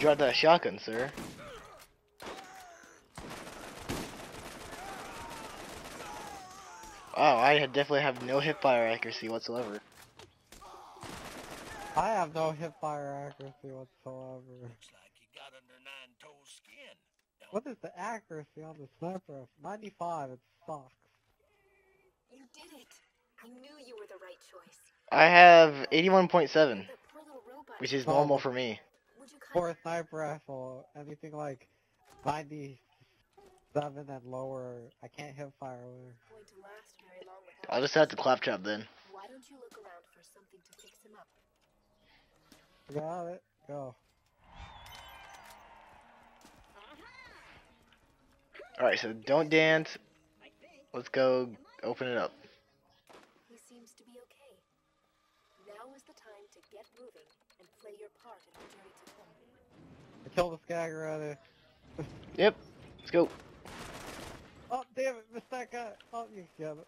You dropped that shotgun, sir. Wow, I definitely have no hip fire accuracy whatsoever. I have no hip fire accuracy whatsoever. Looks like you got under Nine-Toes skin. don't What is the accuracy on the sniper? 95, it sucks. You did it. I knew you were the right choice. I have 81.7, That poor little robot. which is normal for me. Would you cut For a sniper rifle, anything like 97 and lower, I can't hip fire with. going to last very long without I'll just have to claptrap then. Why don't you look around for something to fix him up? Got it. Go. Alright, so don't dance. Let's go open it up. He seems to be okay. Now is the time to get moving and play your part in the journey to home. I killed this guy already. Yep, let's go. Oh, damn it, missed that guy. Oh, you get it.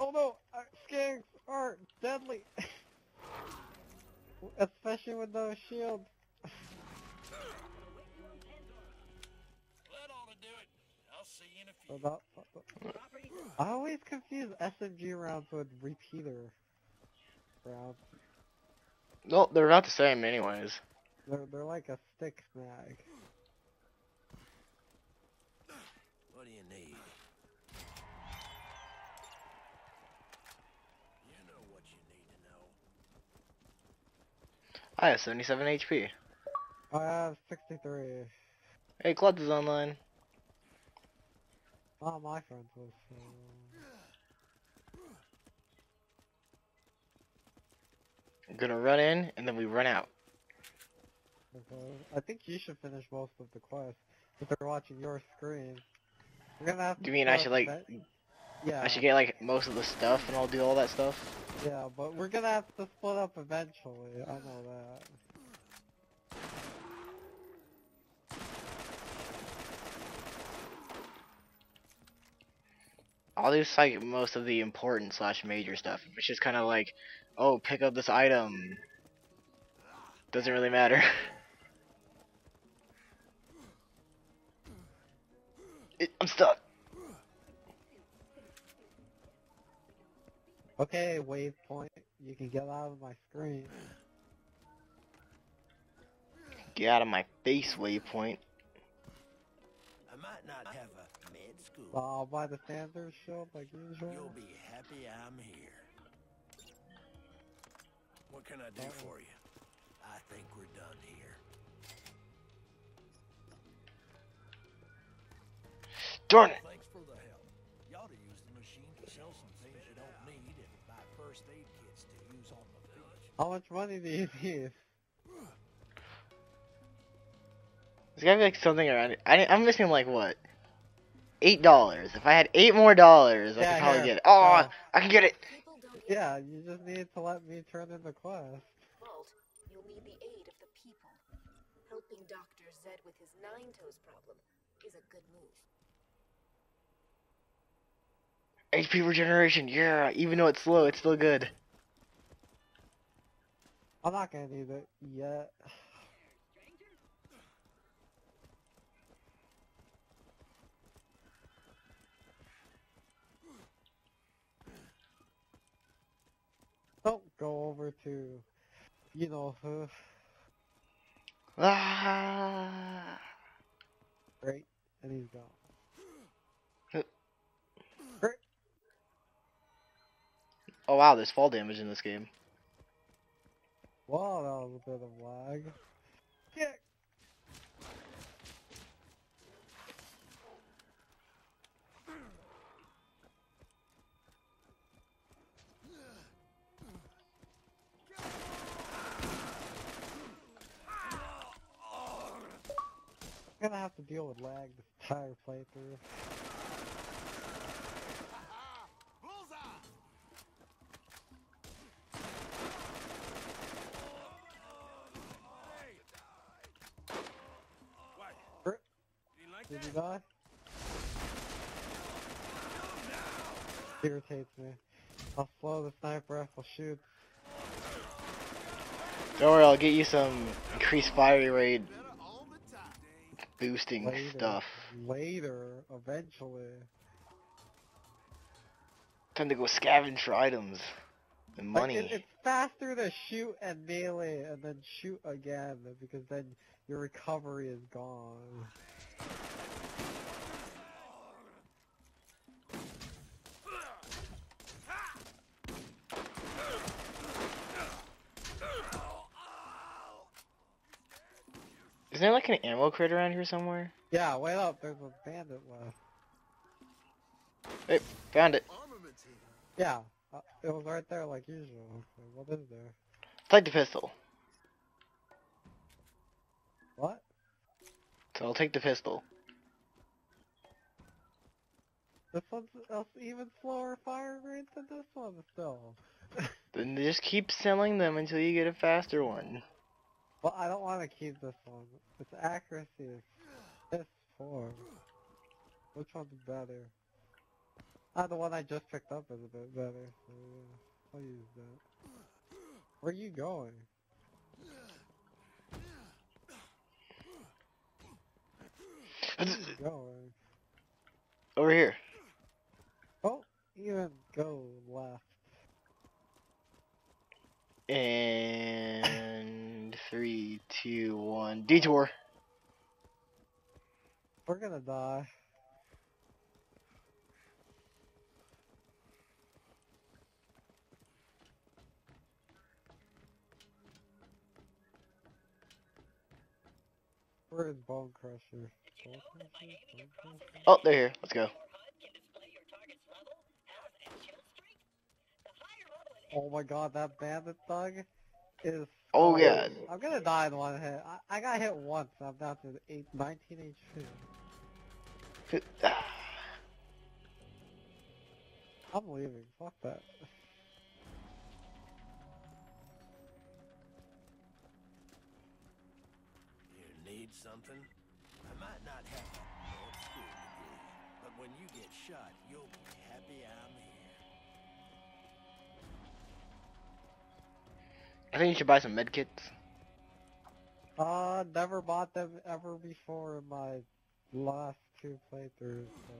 Oh no, uh, skags are deadly. Especially with no shield. I'll see you in a few. So that- I always confuse SMG rounds with repeater rounds. No, they're not the same anyways. They're, they're like a stick mag. What do you need? You know what you need to know. I have 77 HP. I have 63. Hey, Club is online. Oh, my friends was. Uh, I'm gonna run in, and then we run out. okay. I think you should finish most of the quest. If they're watching your screen. We're gonna have to Do you mean I should, like, Yeah. I should get, like, most of the stuff, and I'll do all that stuff? Yeah, but we're gonna have to split up eventually. I know that. I'll do, like, most of the important slash major stuff. It's just kind of like, oh, pick up this item. Doesn't really matter. It, I'm stuck. Okay, waypoint. You can get out of my screen. Get out of my face, waypoint. I might not have a med school. I'll buy the standard show, like usual. You'll be happy I'm here. What can I do Uh-oh. for you? I think we're done here. Darn it! Thanks for the help. You ought to use the machine to sell some things you don't need and buy first aid kits to use on the beach. How much money do you need? There's gotta be like something around it. I, I'm missing like what? Eight dollars. If I had eight more dollars, I could probably here. get it. Oh, Uh, I can get it. People don't get Yeah, you just need to let me turn in the quest. involved. You'll need the aid of the people. Helping Dr. Zed with his Nine-Toes problem is a good move. HP regeneration. Yeah, even though it's slow, it's still good. I'm not gonna need it yet. Don't go over to, you know who. Ah. Great, and he's gone. Oh wow, there's fall damage in this game. Wow, that was a bit of lag. Gonna have to deal with lag this entire playthrough. Did you die? Irritates me. How slow the sniper rifle shoots. Don't worry, I'll get you some increased fire rate boosting Later. stuff. Later, eventually. Time to go scavenge for items and Like, money. it- it's faster to shoot and melee and then shoot again because then your recovery is gone. Isn't there like an ammo crate around here somewhere? Yeah, wait up, there's a bandit left. Found it. Yeah, uh, it was right there like usual. What is there? Take the pistol. What? So I'll take the pistol. This one's even slower fire rate than this one still. Then just keep selling them until you get a faster one. Well, I don't want to keep this one. Its accuracy is this four. Which one's better? Ah, the one I just picked up is a bit better, so yeah, I'll use that. Where are you going? Where are you going? Over here. Oh, even go left. And three, two, one. Detour. We're gonna die. Where is Bone Crusher? Bone Crusher? Bone Crusher? Oh, they're here. Let's go. Oh my god, that bandit thug is. Oh, so- yeah. I'm gonna die in one hit. I, I got hit once. I'm down to eight, 19 HP. Ah. I'm leaving. Fuck that. You need something? I might not have a med school degree, but when you get shot, you'll be happy I'm here. I think you should buy some medkits. Uh, never bought them ever before in my last two playthroughs. So.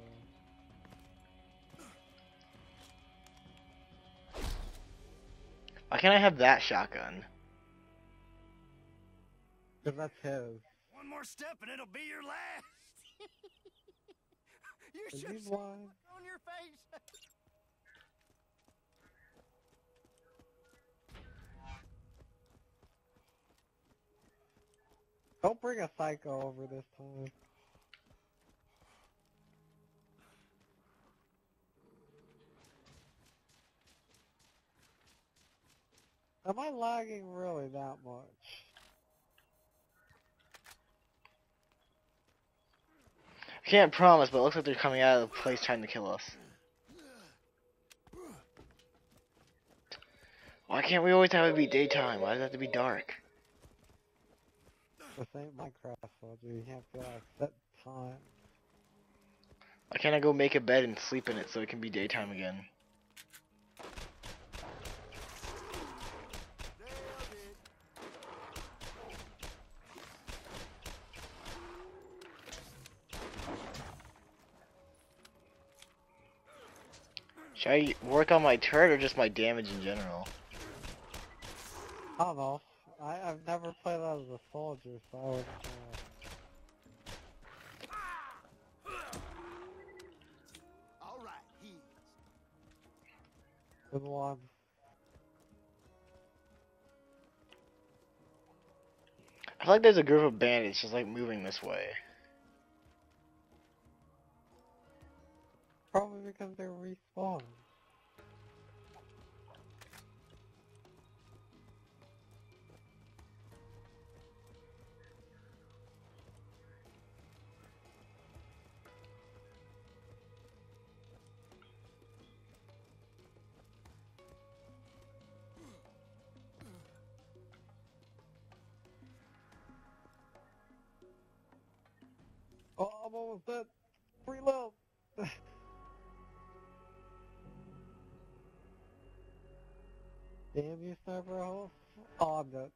Why can't I have that shotgun? Cause that's his. One more step and it'll be your last. you should he on your face. Don't bring a psycho over this time. Am I lagging really that much? I can't promise, but it looks like they're coming out of the place trying to kill us. Why can't we always have it be daytime? Why does it have to be dark? This ain't Minecraft, soldier. You can't feel like set time. Why can't I go make a bed and sleep in it so it can be daytime again? Should I work on my turret or just my damage in general? I don't know. I, I've never played as a soldier, so I wouldn't know. Uh, All right, he's. Good one. I feel like there's a group of bandits just like moving this way. Probably because they're respawning. Oh, I'm almost dead. Reload. Damn you, sniper hole. Oh, I'm dead.